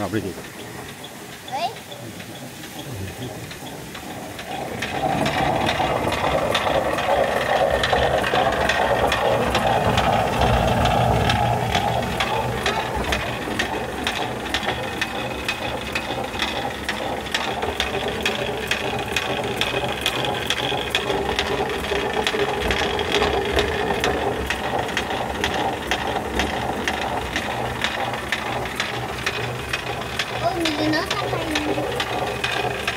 Na, bitte. Hey? を塗りなさ。